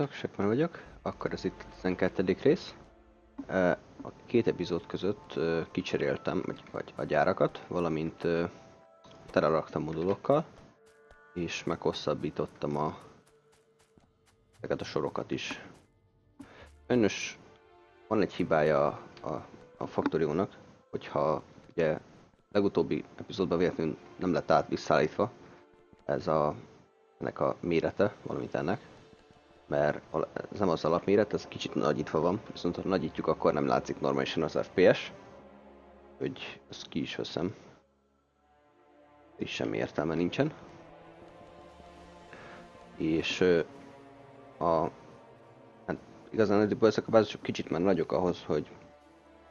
Sziasztok, Sekman vagyok. Akkor ez itt a 12. rész. A két epizód között kicseréltem vagy, vagy a gyárakat, valamint teleraktam modulokkal, és meghosszabbítottam a, ezeket a sorokat is. Önös van egy hibája a, a, a Factoriónak, hogyha ugye legutóbbi epizódban véletlenül nem lett át visszaállítva ez a, ennek a mérete, valamint ennek, mert ez nem az alapméret, ez kicsit nagyítva van, viszont ha nagyítjuk, akkor nem látszik normálisan az FPS, hogy ezt ki is veszem. És semmi értelme nincsen. És a... Hát igazán egyébként ezek a bázisok kicsit már nagyok ahhoz, hogy,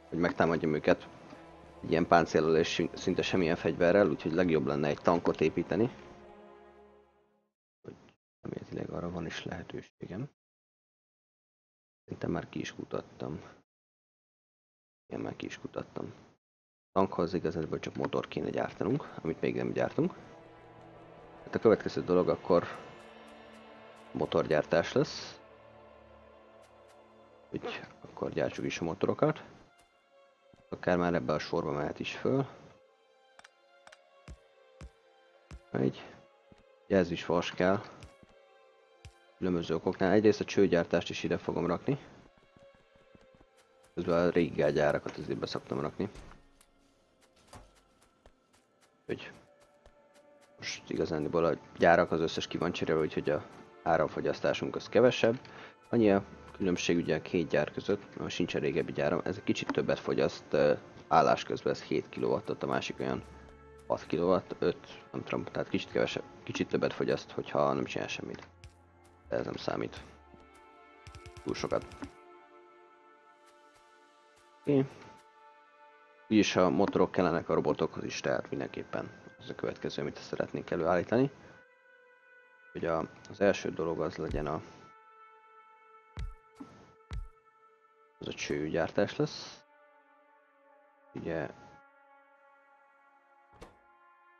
hogy megtámadjam őket egy ilyen páncéllal és szinte semmilyen fegyverrel, úgyhogy legjobb lenne egy tankot építeni. Hogy remélhetőleg arra van is lehetőségem. Szerintem már ki is kutattam. Igen, már ki is kutattam. Tankhoz igazából csak motor kéne gyártanunk, amit még nem gyártunk. Hát a következő dolog akkor motorgyártás lesz. Úgy akkor gyártsuk is a motorokat. Akár már ebbe a sorba mehet is föl. Egy. Jelzés vas kell. Különböző okoknál. Egyrészt a csőgyártást is ide fogom rakni. Közben a régi gágyárakat azért be szoktam rakni. Hogy most igazániból a gyárak az összes ki van cserélve, úgyhogy a áramfogyasztásunk az kevesebb. Annyi a különbség ugye a két gyár között, most sincs régebbi gyáram, ez egy kicsit többet fogyaszt állás közben, ez 7 kw a másik olyan 6 kW, 5, nem tudom, tehát kicsit kevesebb, kicsit többet fogyaszt, hogyha nem csinál semmit. Ez nem számít. Túl sokat. Oké. Úgyis a motorok kellenek a robotokhoz is, tehát mindenképpen ez a következő, amit szeretnénk előállítani. Hogy a, az első dolog az legyen a az a csőgyártás lesz. Ugye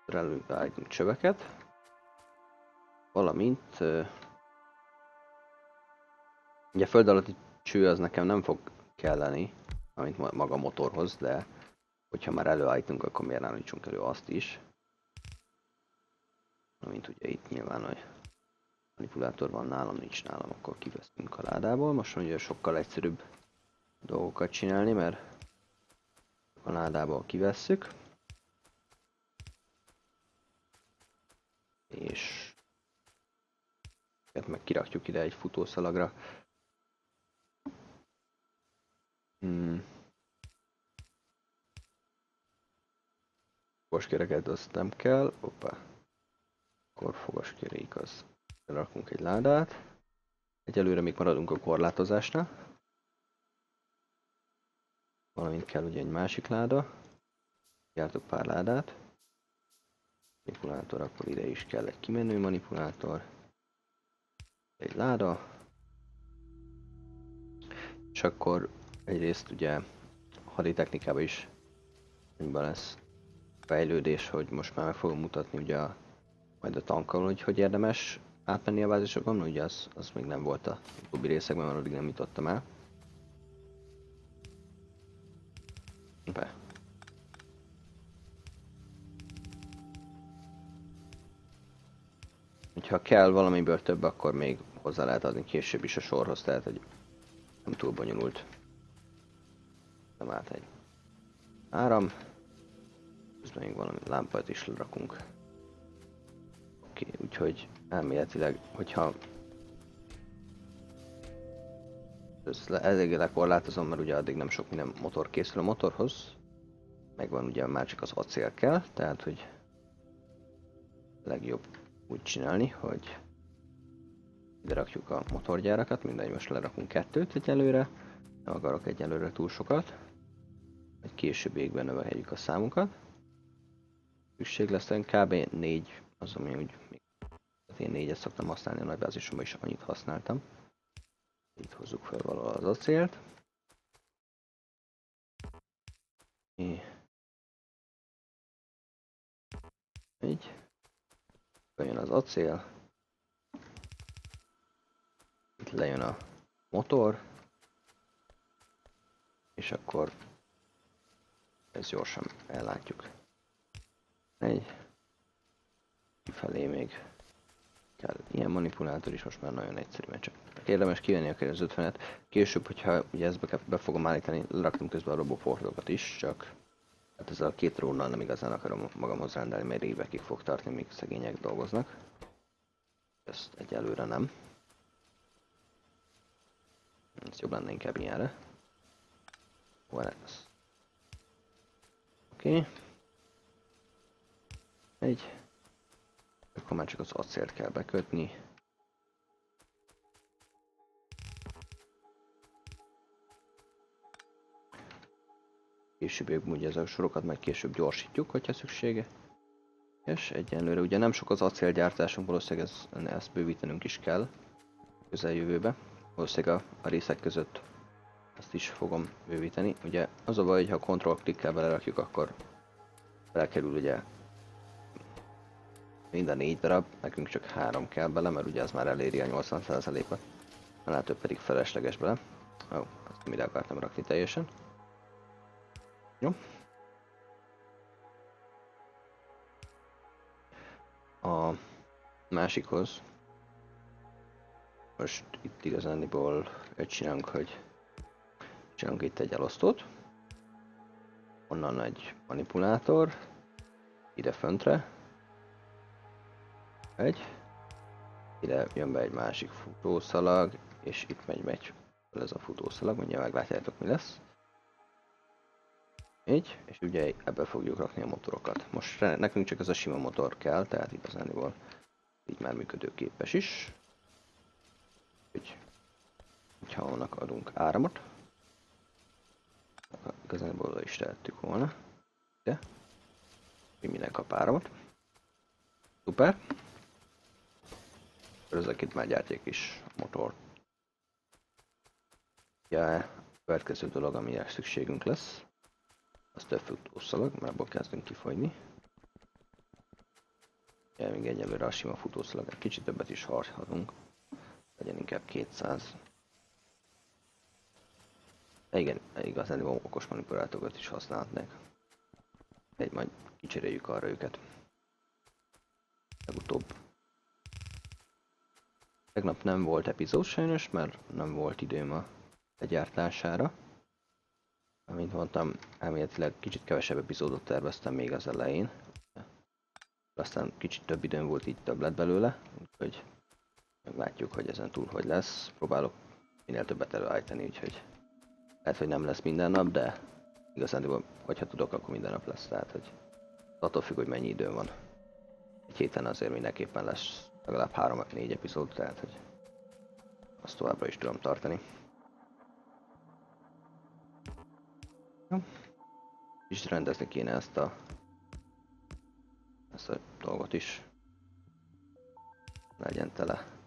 előállítunk csöveket, valamint ö, ugye föld alatti cső az nekem nem fog kelleni, amint ma- maga a motorhoz, de hogyha már előállítunk, akkor miért állítsunk elő azt is. Amint ugye itt nyilván, hogy manipulátor van nálam, nincs nálam, akkor kiveszünk a ládából. Most ugye sokkal egyszerűbb dolgokat csinálni, mert a ládából kivesszük. És meg kirakjuk ide egy futószalagra. Hmm. Fogaskereket azt nem kell. Hoppá. Akkor fogaskerék az. Rakunk egy ládát. Egyelőre még maradunk a korlátozásnál. Valamint kell ugye egy másik láda. Gyártok pár ládát. Manipulátor, akkor ide is kell egy kimenő manipulátor. Egy láda. És akkor egyrészt ugye haditechnikában is annyiban lesz fejlődés, hogy most már meg fogom mutatni ugye a, majd a tankkal, hogy hogy érdemes átmenni a bázisokon, ugye az, az még nem volt a utóbbi részekben, mert addig nem jutottam el. Be. Ha kell valamiből több, akkor még hozzá lehet adni később is a sorhoz, tehát hogy nem túl bonyolult. Nem állt egy áram. Közben még valami lámpát is lerakunk. Oké, úgyhogy elméletileg, hogyha ezt eléggé lekorlátozom, mert ugye addig nem sok minden motor készül a motorhoz. Megvan ugye már csak az acél kell, tehát hogy legjobb úgy csinálni, hogy ide rakjuk a motorgyárakat, mindegy, most lerakunk kettőt egyelőre, nem akarok egyelőre túl sokat, hogy későbbiekben növeljük a számunkat. Szükség lesz kb. 4, az ami úgy még hát én négyet szoktam használni a nagybázisomban is annyit használtam. Itt hozzuk fel valahol az acélt. Így. Jön az acél. Itt lejön a motor, és akkor ezt gyorsan ellátjuk. Egy, kifelé még kell ilyen manipulátor is, most már nagyon egyszerű, mert csak érdemes kivenni a az 50-et. Később, hogyha ugye ezt be, be fogom állítani, leraktunk közben a roboportokat is, csak hát ezzel a két rónnal nem igazán akarom magamhoz rendelni, mert évekig fog tartani, míg szegények dolgoznak. Ezt egyelőre nem. Ez jobb lenne inkább ilyenre. What else? Oké. Egy. Akkor már csak az acélt kell bekötni. Később ugye ezek a sorokat majd később gyorsítjuk, hogyha szüksége. És egyenlőre ugye nem sok az acélgyártásunk, valószínűleg ez, ezt bővítenünk is kell közeljövőbe. Valószínűleg a, a részek között ezt is fogom bővíteni. Ugye az a baj, hogy ha kontroll klikkel belerakjuk, akkor belekerül ugye mind a négy darab, nekünk csak három kell bele, mert ugye az már eléri a 80%-ot. A több pedig felesleges bele. Ó, azt mire akartam rakni teljesen. Jó. A másikhoz most itt igazániból csinálunk, hogy csinálunk itt egy elosztót. Onnan egy manipulátor. Ide föntre. Egy. Ide jön be egy másik futószalag, és itt megy, megy ez a futószalag, mindjárt meglátjátok mi lesz. Így, és ugye ebbe fogjuk rakni a motorokat. Most nekünk csak ez a sima motor kell, tehát igazániból így már működőképes is. Úgy, hogyha annak adunk áramot, igazából oda is tehettük volna. De, minden kap áramot. Szuper. Ezek itt már gyártják is a motor. Ja, a következő dolog, amire szükségünk lesz, az több futószalag, mert abból kezdünk kifogyni. Ja, még egyelőre a sima futószalag, egy kicsit többet is harcadunk. Legyen inkább 200. Igen, igazán okos manipulátorokat is használhatnak. Egy majd kicseréljük arra őket. Legutóbb. Tegnap nem volt epizód sajnos, mert nem volt időm a legyártására. Amint mondtam, elméletileg kicsit kevesebb epizódot terveztem még az elején. Aztán kicsit több időm volt, így több lett belőle, úgyhogy meglátjuk, hogy ezen túl hogy lesz. Próbálok minél többet előállítani, úgyhogy lehet, hogy nem lesz minden nap, de igazán, hogyha tudok, akkor minden nap lesz. Tehát, hogy attól függ, hogy mennyi időm van. Egy héten azért mindenképpen lesz legalább 3-4 epizód, tehát hogy azt továbbra is tudom tartani. Jó. És rendezni kéne ezt a ezt a dolgot is. Legyen tele.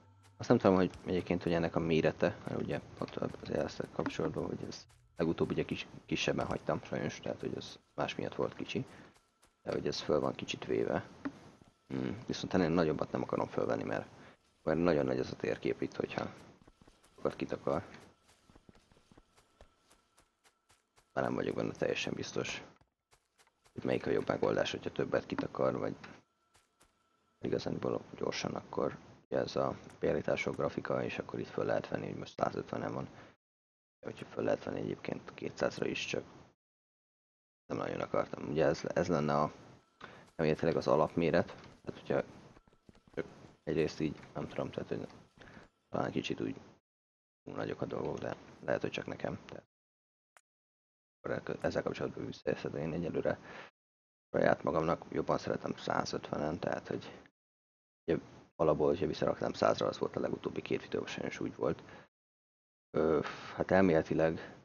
Azt nem tudom, hogy egyébként, hogy ennek a mérete, mert ugye ott az elszek kapcsolatban, hogy ez legutóbb ugye kis, kisebben hagytam sajnos, tehát hogy ez más miatt volt kicsi. De hogy ez föl van kicsit véve. Hmm. Viszont ennél nagyobbat nem akarom fölvenni, mert, mert nagyon nagy ez a térkép itt, hogyha sokat kitakar. Már nem vagyok benne teljesen biztos, hogy melyik a jobb megoldás, hogyha többet kitakar, vagy igazán gyorsan, akkor ez a beállítások grafika, és akkor itt föl lehet venni, hogy most 150-en van. Hogyha föl lehet venni egyébként 200-ra is, csak nem nagyon akartam. Ugye ez, ez lenne a remélhetőleg az alapméret. Tehát hogyha egyrészt így, nem tudom, tehát hogy talán kicsit úgy nagyok a dolgok, de lehet, hogy csak nekem. Tehát ezzel kapcsolatban visszaeszed, én egyelőre saját magamnak jobban szeretem 150-en, tehát hogy ugye, alapból, hogyha visszaraktam 100-ra, az volt a legutóbbi két videó, sajnos úgy volt. Ö, hát elméletileg,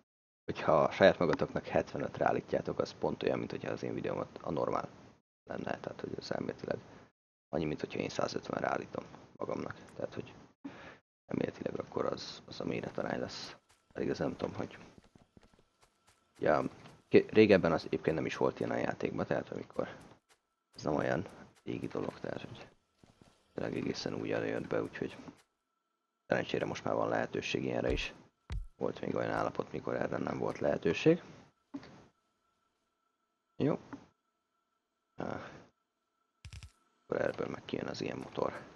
hogyha saját magatoknak 75-re állítjátok, az pont olyan, mint hogyha az én videómat a normál lenne, tehát hogy az elméletileg annyi, mint hogyha én 150-re állítom magamnak. Tehát, hogy elméletileg akkor az, az a méretarány lesz. Pedig ez nem tudom, hogy Ja, régebben az egyébként nem is volt ilyen a játékban, tehát amikor ez nem olyan régi dolog, tehát hogy tényleg egészen új jött be, úgyhogy Szerencsére most már van lehetőség ilyenre is. Volt még olyan állapot, mikor erre nem volt lehetőség. Jó. Akkor ebből meg kijön az ilyen motor.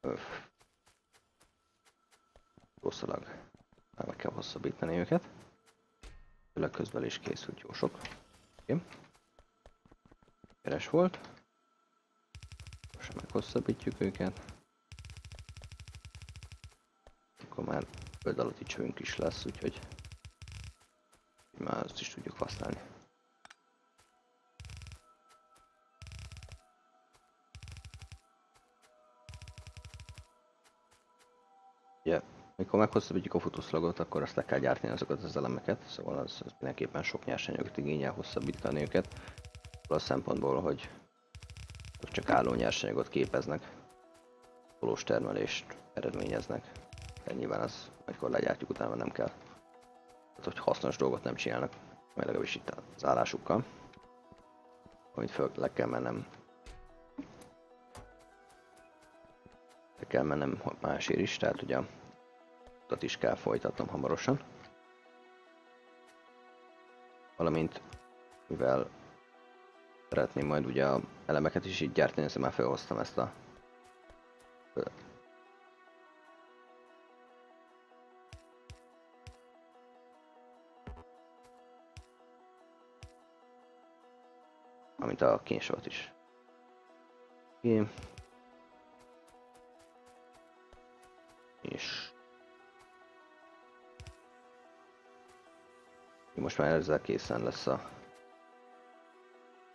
Öff. Hosszalag. Már meg kell hosszabbítani őket. Főleg közben is készült jó sok. Oké. Keres volt. Most meghosszabbítjuk őket. Akkor már föld alatti csőnk is lesz, úgyhogy már azt is tudjuk használni. Ugye, mikor meghosszabbítjuk a futószlagot, akkor azt le kell gyártani azokat az elemeket, szóval az, az mindenképpen sok nyersanyagot igényel hosszabbítani őket. A szempontból, hogy csak álló nyersanyagot képeznek, valós termelést eredményeznek. De nyilván az, amikor legyártjuk, utána nem kell. Tehát, hogy hasznos dolgot nem csinálnak, vagy legalábbis itt az állásukkal. Amit föl le kell mennem. Kell mennem másért is, tehát ugye is kell folytatnom hamarosan. Valamint, mivel szeretném majd ugye a elemeket is így gyártani, ezért már felhoztam ezt a Amint a kénysort is. Oké. Most már ezzel készen lesz a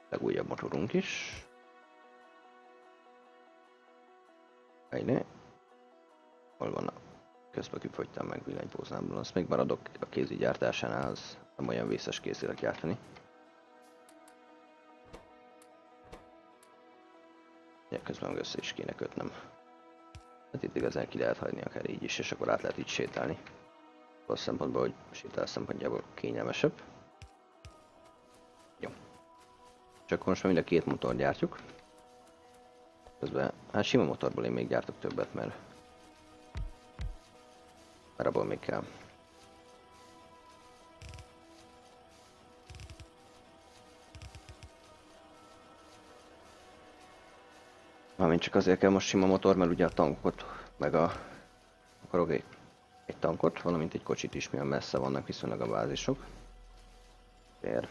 legújabb motorunk is. Ejné. Hol van a közben kifogytam meg villanypóznámból, azt még maradok a kézi gyártásánál, az nem olyan vészes készülök gyártani. Ja, közben meg össze is kéne kötnem. Hát itt igazán ki lehet hagyni akár így is, és akkor át lehet így sétálni. A szempontból, hogy sétál szempontjából kényelmesebb. Jó. Csak most már mind a két motor gyártjuk. Közben, hát sima motorból én még gyártok többet, mert, mert abból még kell. Mármint csak azért kell most sima motor, mert ugye a tankot, meg a... Akarok egy, egy tankot, valamint egy kocsit is, milyen messze vannak viszonylag a bázisok. Ér.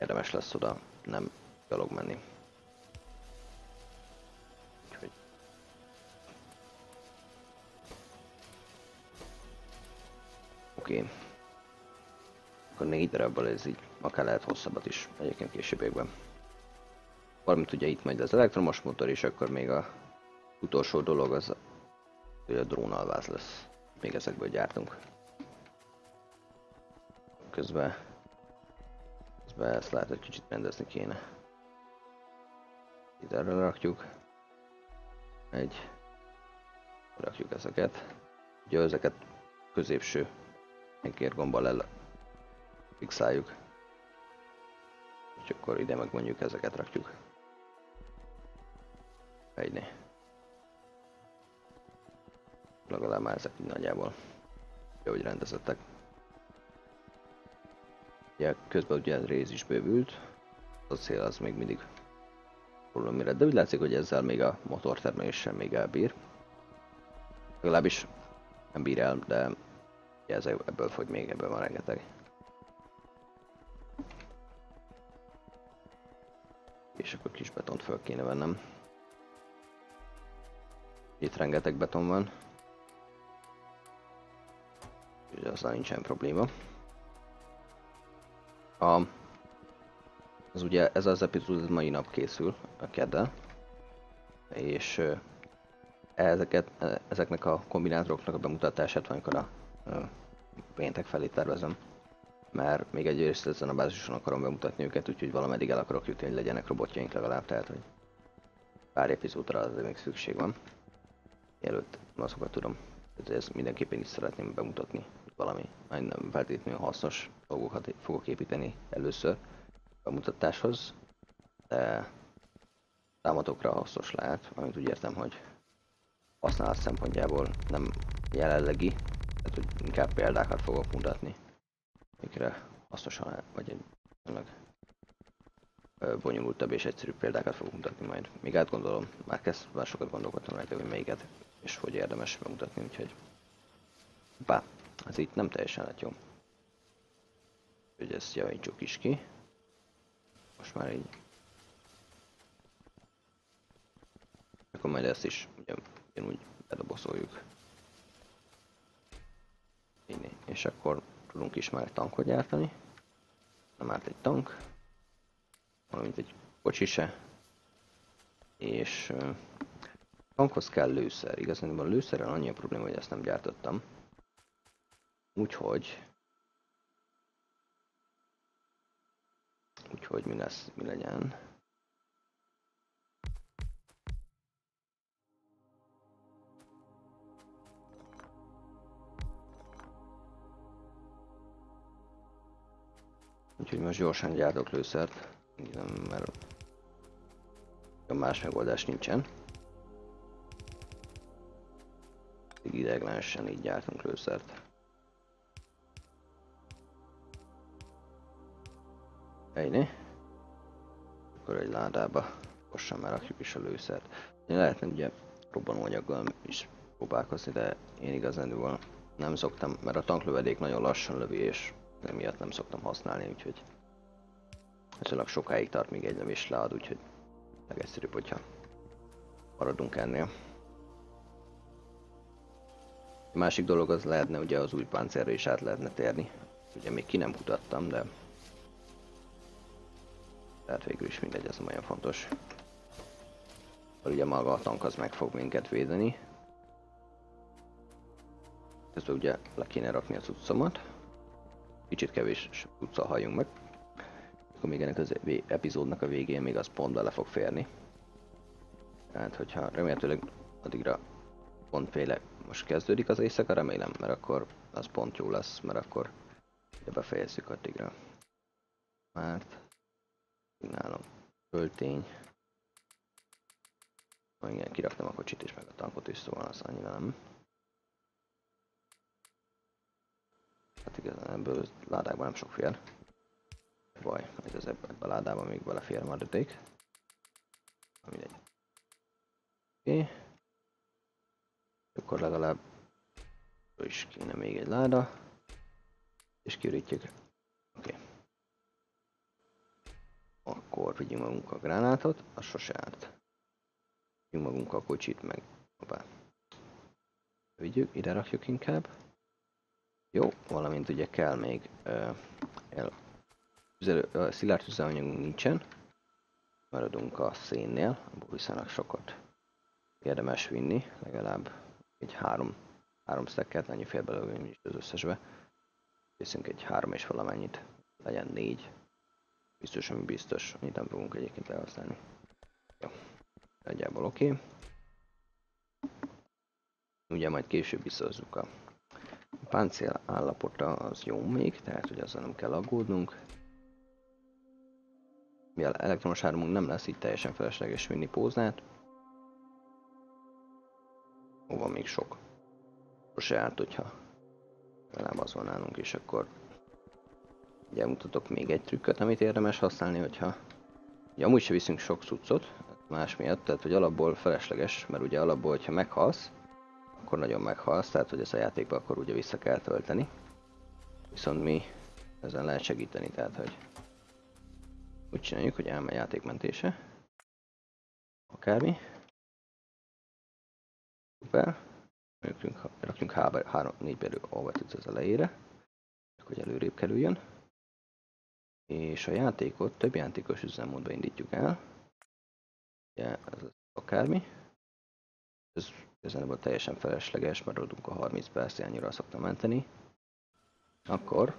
Érdemes lesz oda nem gyalog menni. Oké. Okay. Akkor négy darabbal ez így, akár lehet hosszabbat is egyébként későbbiekben. Valamint ugye itt majd az elektromos motor, és akkor még a utolsó dolog az, hogy a drónalváz lesz. Még ezekből gyártunk. Közben, közben ezt lehet, hogy kicsit rendezni kéne. Itt erre rakjuk. Egy. Rakjuk ezeket. Ugye ezeket középső gombbal el fixáljuk. És akkor ide meg mondjuk ezeket rakjuk. Egyné. Legalább már ezek nagyjából. Jó, hogy rendezettek. Ugye közben ugye rész is bővült. A cél az még mindig mire, de úgy látszik, hogy ezzel még a motortermelés sem még elbír. Legalábbis nem bír el, de ez ebből fogy még, ebből van rengeteg. És akkor kis betont föl kéne vennem. Itt rengeteg beton van. Úgyhogy azzal nincsen probléma. A, az ugye ez az epizód mai nap készül a keddel. És ezeket, ezeknek a kombinátoroknak a bemutatását valamikor a, a péntek felé tervezem. Mert még egyrészt ezen a bázison akarom bemutatni őket, úgyhogy valameddig el akarok jutni, hogy legyenek robotjaink legalább, tehát hogy pár epizódra azért még szükség van mielőtt azokat tudom. Ez mindenképpen is szeretném bemutatni valami, nem feltétlenül hasznos dolgokat fogok építeni először bemutatáshoz. de támadókra hasznos lehet, amit úgy értem, hogy használat szempontjából nem jelenlegi, tehát hogy inkább példákat fogok mutatni, amikre hasznosan, vagy egy bonyolultabb és egyszerűbb példákat fogok mutatni majd. Még átgondolom, már kezd, már sokat gondolkodtam rajta, hogy melyiket és hogy érdemes bemutatni, úgyhogy bá, ez itt nem teljesen lett jó. Úgyhogy ezt javítsuk is ki. Most már így. Akkor majd ezt is ugye, ugyanúgy bedoboszoljuk. Így, és akkor tudunk is már tankot gyártani. Nem árt egy tank. Valamint egy kocsi. És tankhoz kell lőszer. Igazán a lőszerrel annyi a probléma, hogy ezt nem gyártottam. Úgyhogy Úgyhogy mi lesz, mi legyen. Úgyhogy most gyorsan gyártok lőszert, mert más megoldás nincsen. Ideglenesen így gyártunk lőszert. Ejni. Akkor egy ládába gyorsan már rakjuk is a lőszert. Lehetne ugye robbanóanyaggal is próbálkozni, de én igazán nem szoktam, mert a tanklövedék nagyon lassan lövi, és emiatt nem szoktam használni, úgyhogy viszonylag sokáig tart, még egy lövés lead, úgyhogy legegyszerűbb, hogyha maradunk ennél. A másik dolog az lehetne, ugye az új páncélra is át lehetne térni. Ugye még ki nem kutattam, de tehát végül is mindegy, ez nem olyan fontos. Mert ugye maga a tank az meg fog minket védeni. Közben ugye le kéne rakni a cuccomat. Kicsit kevés cuccal halljunk meg. Akkor még ennek az epizódnak a végén még az pont bele fog férni. Tehát hogyha remélhetőleg addigra pont féle most kezdődik az éjszaka, remélem, mert akkor az pont jó lesz, mert akkor befejezzük addigra. Mert Csinálom. Költény. Na igen, kiraktam a kocsit is, meg a tankot is, szóval az annyira nem. Hát igazán ebből ládákban nem sok fér. Baj, hogy az ebben a ládában még belefér maradék. Mindegy. Oké. Okay. Akkor legalább is kéne még egy láda. És kiürítjük. Oké. Okay. Akkor vigyünk magunk a gránátot, a sose árt. Vigyünk magunk a kocsit, meg hoppá. Vigyük, ide rakjuk inkább. Jó, valamint ugye kell még el, tüzelő, uh, szilárd tüzelőanyagunk nincsen. Maradunk a szénnél, abból viszonylag sokat érdemes vinni, legalább egy három, három szekket, annyi fél belőle, is az összesbe. Viszünk egy három és valamennyit, legyen négy, Biztos, ami biztos, amit nem fogunk egyébként lehasználni. Jó, nagyjából oké. Okay. Ugye majd később visszahozzuk a páncél állapota az jó még, tehát hogy azzal nem kell aggódnunk. Mivel elektromos áramunk nem lesz, itt teljesen felesleges vinni póznát. Hova még sok. Sose árt, hogyha legalább az van nálunk, és akkor Ugye mutatok még egy trükköt, amit érdemes használni, hogyha ugye amúgy se viszünk sok cuccot, más miatt, tehát hogy alapból felesleges, mert ugye alapból, hogyha meghalsz, akkor nagyon meghalsz, tehát hogy ez a játékba akkor ugye vissza kell tölteni. Viszont mi ezen lehet segíteni, tehát hogy úgy csináljuk, hogy elmegy játékmentése. Akármi. Szuper. Rakjunk, rakjunk 3-4 belül az elejére, hogy előrébb kerüljön és a játékot több játékos üzemmódba indítjuk el. Ugye, ez az akármi. Ez igazából teljesen felesleges, mert adunk a 30 perc, annyira szoktam menteni. Akkor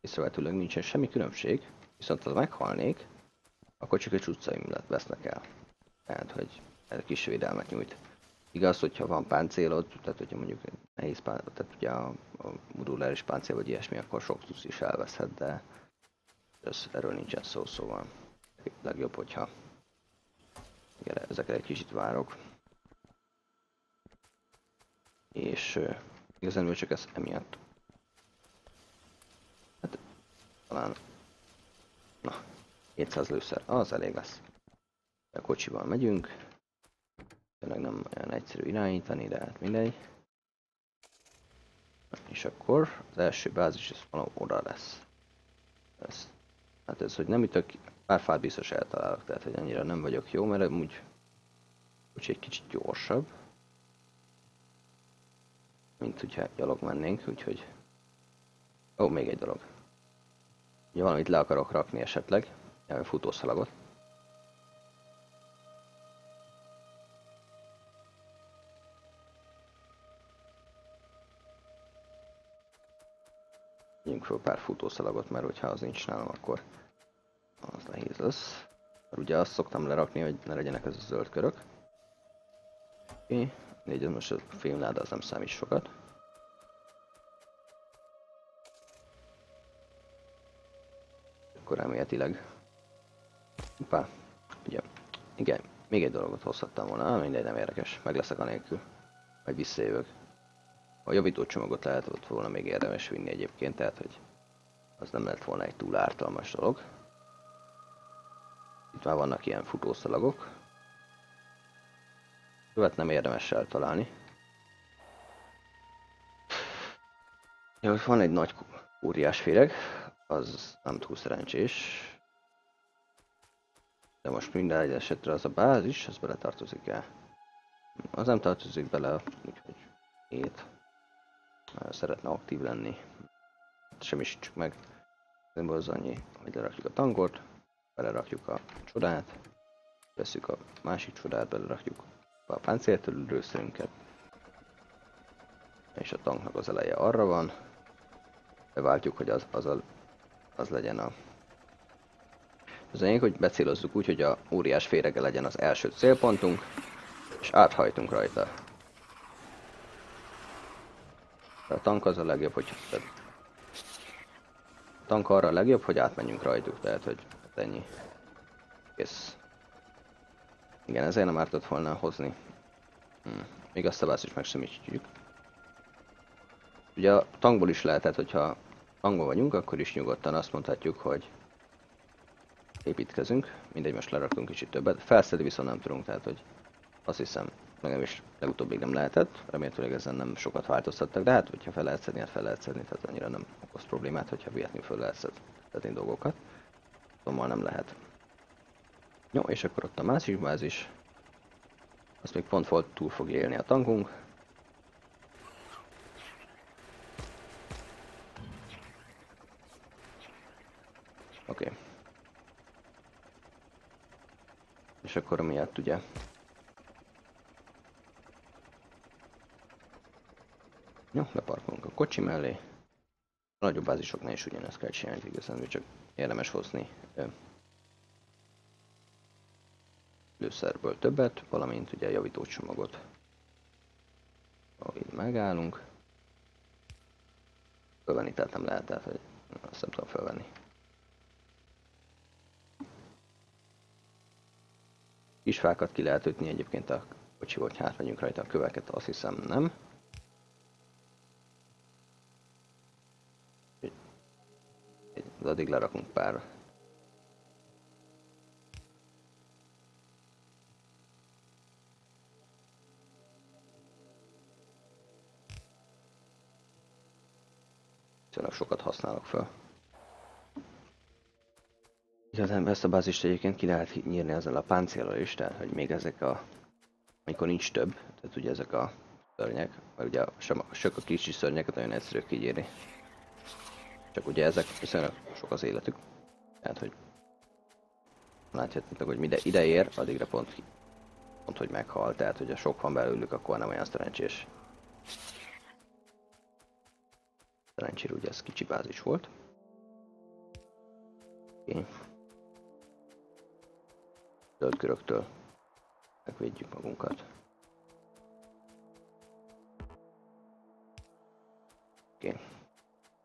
észrevetőleg nincsen semmi különbség, viszont ha meghalnék, akkor csak egy csutcaim vesznek el. Tehát, hogy ez kis védelmet nyújt. Igaz, hogyha van páncélod, tehát hogyha mondjuk nehéz páncél, tehát ugye a, a moduláris páncél vagy ilyesmi, akkor sok cucc is elveszhet, de ez, erről nincsen szó, szóval legjobb, hogyha igen, ezekre egy kicsit várok. És uh, igazán csak ez emiatt. Hát talán na, 700 lőszer, az elég lesz. A kocsival megyünk. Tényleg nem olyan egyszerű irányítani, de hát mindegy. És akkor az első bázis ez valahol oda lesz. Ez, hát ez, hogy nem ütök, pár fát biztos eltalálok, tehát hogy annyira nem vagyok jó, mert úgy, úgy egy kicsit gyorsabb. Mint hogyha gyalog mennénk, úgyhogy... Ó, még egy dolog. Ugye valamit le akarok rakni esetleg, futószalagot. Vegyünk föl pár futószalagot, mert hogyha az nincs nálam, akkor az nehéz lesz. Mert ugye azt szoktam lerakni, hogy ne legyenek ez a zöld körök. Oké, négy most a fémláda az nem számít sokat. Akkor elméletileg... Hoppá, ugye, igen, még egy dolgot hozhattam volna, ah, mindegy, nem érdekes, meg leszek anélkül. Majd visszajövök. A javító csomagot lehet volna még érdemes vinni egyébként, tehát hogy az nem lett volna egy túl ártalmas dolog. Itt már vannak ilyen futószalagok. Követ nem érdemes eltalálni. Jó, hogy van egy nagy óriás féreg, az nem túl szerencsés. De most minden egy esetre az a bázis, az bele tartozik el. Az nem tartozik bele, úgyhogy 7 szeretne aktív lenni. Semmisítsük meg. Ebből az annyi, hogy lerakjuk a tankot, belerakjuk a csodát, veszük a másik csodát, belerakjuk a páncéltörülőszerünket, és a tanknak az eleje arra van, beváltjuk, hogy az, az, a, az legyen a... Az lényeg, hogy becélozzuk úgy, hogy a óriás férege legyen az első célpontunk, és áthajtunk rajta. A tank az a legjobb, hogy... A tank arra a legjobb, hogy átmenjünk rajtuk, tehát hogy hát ennyi. Kész. Igen, ezért nem ártott volna hozni. Hm. Még azt a választ is megsemmisítjük. Ugye a tankból is lehetett, hogyha tankban vagyunk, akkor is nyugodtan azt mondhatjuk, hogy építkezünk. Mindegy, most lerakunk kicsit többet. Felszedni viszont nem tudunk, tehát hogy azt hiszem meg is még nem lehetett, remélhetőleg ezen nem sokat változtattak, de hát hogyha fel lehet szedni, hát fel lehet szedni, tehát annyira nem okoz problémát, hogyha véletlenül fel lehet szedni dolgokat. Szóval nem lehet. Jó, és akkor ott a másik bázis. Azt még pont volt túl fog élni a tankunk. Oké. Okay. És akkor miatt ugye Jó, leparkolunk a kocsi mellé. A nagyobb bázisoknál is ugyanezt kell csinálni, igazán csak érdemes hozni lőszerből többet, valamint ugye a javítócsomagot. Ahol itt megállunk. Fölvenni tehát nem lehet, tehát hogy azt nem tudom fölvenni. Kis fákat ki lehet ütni egyébként a kocsi, hogy hátvegyünk rajta a köveket, azt hiszem nem. de addig lerakunk pár. Tényleg sokat használok fel. Igazán ezt a bázist egyébként ki lehet nyírni ezzel a páncéllal is, tehát hogy még ezek a... Amikor nincs több, tehát ugye ezek a szörnyek, vagy ugye sem, csak a kicsi szörnyeket nagyon egyszerű kinyírni. Csak ugye ezek viszonylag sok az életük. Tehát, hogy látjátok, hogy mide ide ér, addigra pont, pont, hogy meghal. Tehát, hogyha sok van belőlük, akkor nem olyan szerencsés. Szerencsére ugye ez kicsi bázis volt. Oké. Zöld köröktől megvédjük magunkat. Oké.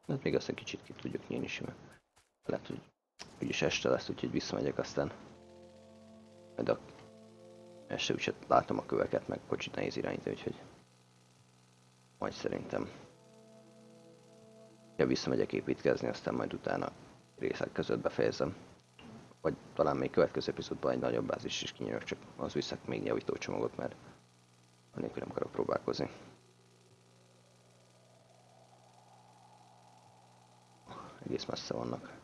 Hát még azt egy kicsit ki tudjuk nyílni simán. Lehet, hogy úgyis este lesz, úgyhogy visszamegyek aztán. Majd a este úgyse látom a köveket, meg kocsit nehéz irányítani, úgyhogy majd szerintem ja, visszamegyek építkezni, aztán majd utána részek között befejezem. Vagy talán még következő epizódban egy nagyobb bázis is kinyírok, csak az visszak még javító csomagot, mert anélkül nem akarok próbálkozni. Egész messze vannak.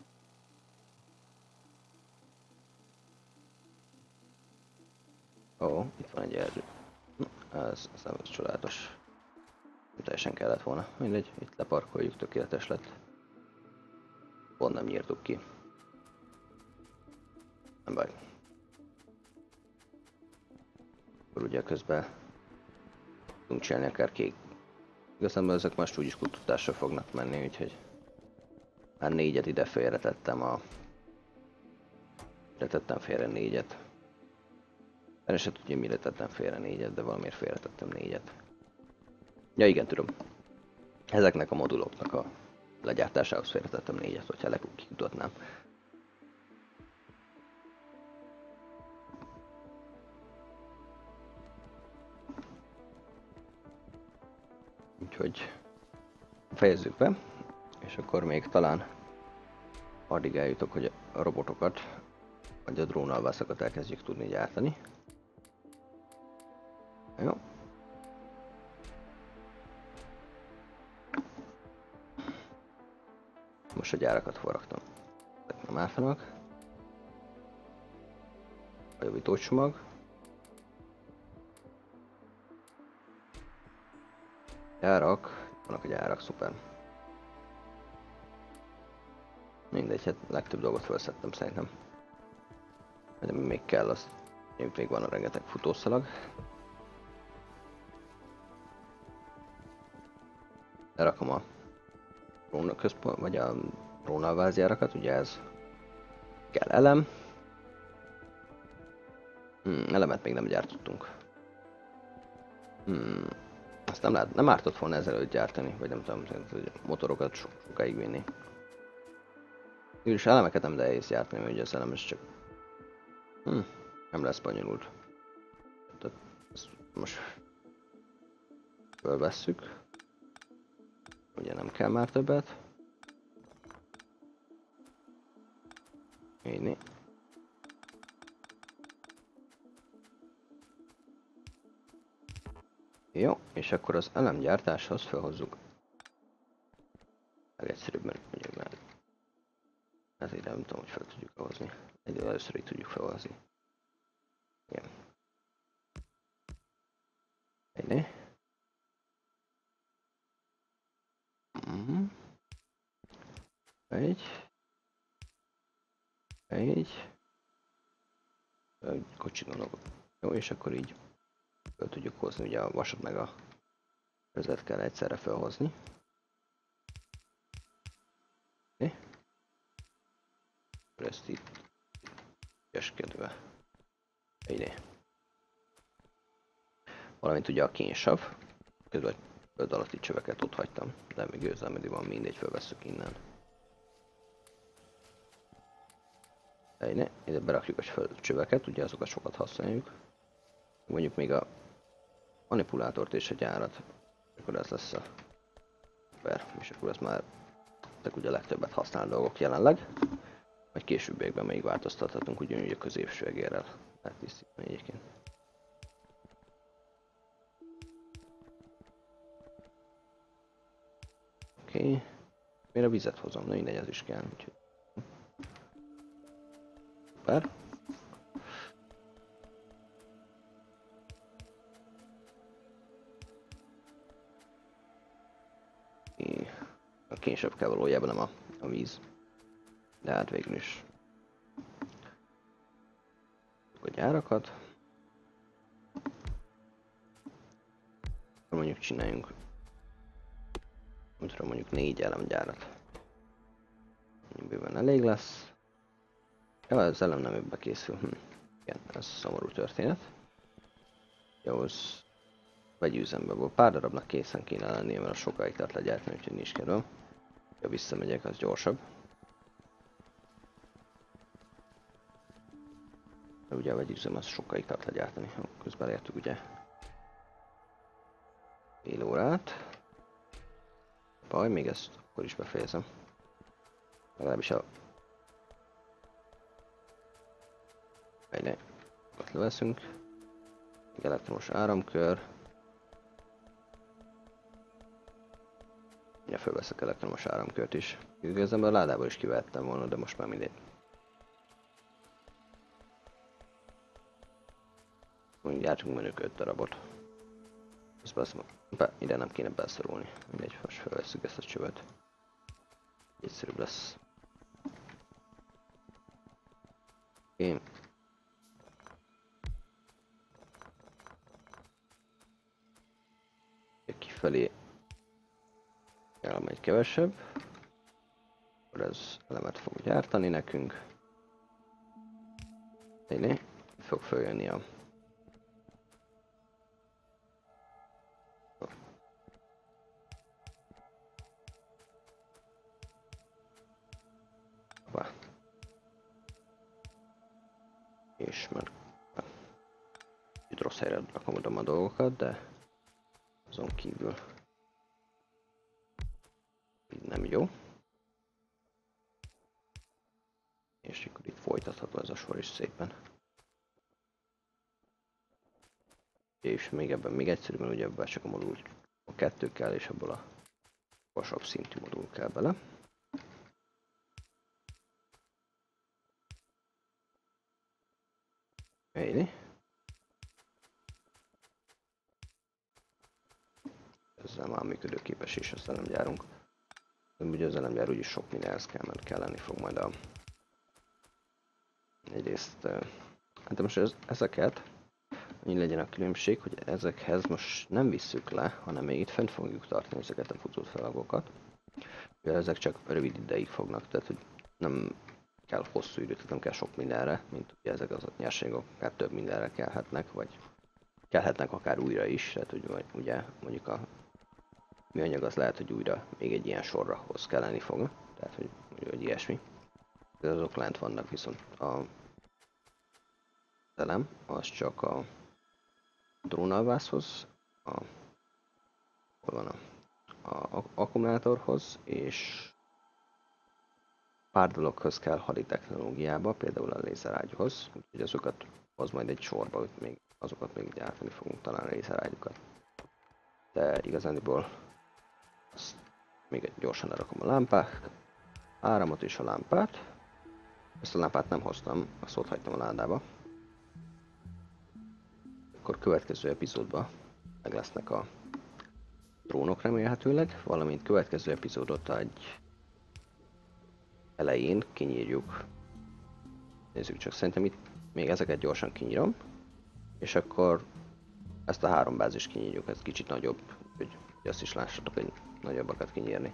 Ó, itt van egy erdő. Ez, ez nem csodálatos. Teljesen kellett volna. Mindegy, itt leparkoljuk, tökéletes lett. Pont nem nyírtuk ki. Nem baj. Akkor ugye közben tudunk csinálni akár kék. Igazából ezek most úgyis kutatásra fognak menni, úgyhogy már négyet ide félretettem a... Ide tettem félre négyet. Erre se tudja, mire tettem félre négyet, de valamiért félretettem négyet. Ja igen, tudom. Ezeknek a moduloknak a legyártásához félretettem négyet, hogyha lekikutatnám. Úgyhogy fejezzük be, és akkor még talán addig eljutok, hogy a robotokat, vagy a drónalvászokat elkezdjük tudni gyártani. A gyárakat forraktam. Ezek nem áfanak. A javítócsomag. Gyárak. Vannak a gyárak, szuper. Mindegy, hát legtöbb dolgot felszettem szerintem. De még kell, az még van a rengeteg futószalag. lerakom a központ, vagy a Róna vázjárakat, ugye ez kell elem. Hmm, elemet még nem gyártottunk. Hmm, azt nem, lehet, nem ártott volna ezelőtt gyártani, vagy nem tudom, hogy motorokat so, sokáig vinni. Mégis elemeket nem nehéz gyártani, mert ugye az elem is csak... Hmm, nem lesz bonyolult. Tehát ezt most fölvesszük. Ugye nem kell már többet. Így. Jó, és akkor az elemgyártáshoz felhozzuk. Legegyszerűbb, mert mondjuk már ezért nem tudom, hogy fel tudjuk hozni. Egy először így tudjuk felhozni. Igen. Egy Uh-huh. Egy. Egy. Egy kocsi gondolok. Jó, és akkor így fel tudjuk hozni, ugye a vasat meg a közvet kell egyszerre felhozni. Okay. Ezt itt eskedve. Ide. Valamint ugye a kénysav, közben föld alatti csöveket ott hagytam, de még őzelmedi van, mindegy, fölveszük innen. Ide, ide berakjuk a földcsöveket, ugye azokat sokat használjuk. Mondjuk még a manipulátort és a gyárat, akkor ez lesz a per, és akkor ez már ezek ugye a legtöbbet használ dolgok jelenleg. Vagy későbbiekben még változtathatunk ugyanúgy a középső egérrel eltisztítani egyébként. Oké. Okay. Miért a vizet hozom? Na mindegy, az is kell. Úgyhogy... Szuper. A kénysebb kell valójában nem a, a víz. De hát végül is. A gyárakat. Mondjuk csináljunk mondjuk négy elemgyárat. Bőven elég lesz. Ja, ez elem nem ebbe készül. Hm. Igen, ez szomorú történet. Jó, az üzembe volt. Pár darabnak készen kéne lennie, mert a sokáig tart legyártani, úgyhogy nincs kedvem. Ja, visszamegyek, az gyorsabb. Mert ugye a vegyüzem az sokkal tart legyártani. Közben elértük ugye fél órát. Baj, még ezt akkor is befejezem. Legalábbis a... Egyre. Ott leveszünk. Elektromos áramkör. Ja, fölveszek elektromos áramkört is. Igazából a ládából is kivettem volna, de most már mindegy. Gyártunk mondjuk 5 darabot. Ezt beszom, be, ide nem kéne beszorulni. Mindegy, most felveszünk ezt a csövet. Egyszerűbb lesz. Én kifelé elmegy kevesebb, akkor ez elemet fog gyártani nekünk. Én fog följönni a szépen. És még ebben még egyszerű, mert ugye ebben csak a modul a kettő kell, és abból a magasabb szintű modul kell bele. Ennyi. Ezzel már működőképes is, aztán nem gyárunk. De ugye az elemgyár úgyis sok mindenhez kell, mert kelleni fog majd a... Egyrészt... Hát most ez, ezeket, hogy legyen a különbség, hogy ezekhez most nem visszük le, hanem még itt fent fogjuk tartani ezeket a futott felagokat. Ezek csak rövid ideig fognak, tehát hogy nem kell hosszú időt, tehát nem kell sok mindenre, mint ugye ezek az nyerségok, akár több mindenre kellhetnek, vagy kellhetnek akár újra is, tehát hogy ugye mondjuk a műanyag az lehet, hogy újra még egy ilyen sorra hoz kelleni fog, tehát hogy, hogy ilyesmi. De azok lent vannak, viszont a elem az csak a drónalvászhoz, a, hol van a, a, akkumulátorhoz, és pár dologhoz kell hadi technológiába, például a lézerágyhoz, úgyhogy azokat hoz majd egy sorba, hogy még azokat még gyártani fogunk talán a lézerágyokat. De igazániból azt még gyorsan lerakom a lámpát, áramot és a lámpát. Ezt a lámpát nem hoztam, azt ott hagytam a ládába. Akkor következő epizódban meg lesznek a drónok remélhetőleg, valamint következő epizódot egy elején kinyírjuk. Nézzük csak, szerintem itt még ezeket gyorsan kinyírom. És akkor ezt a három bázis kinyírjuk, ez kicsit nagyobb, hogy azt is lássatok, hogy nagyobbakat kinyírni.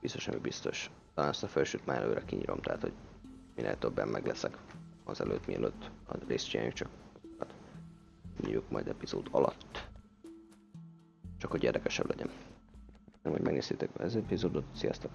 Biztos, ami biztos. Talán ezt a felsőt már előre kinyírom, tehát hogy minél többen meg leszek az előtt, mielőtt a részt csináljuk, csak nyírjuk majd epizód alatt. Csak hogy érdekesebb legyen. Nem, hogy megnéztétek az epizódot, sziasztok!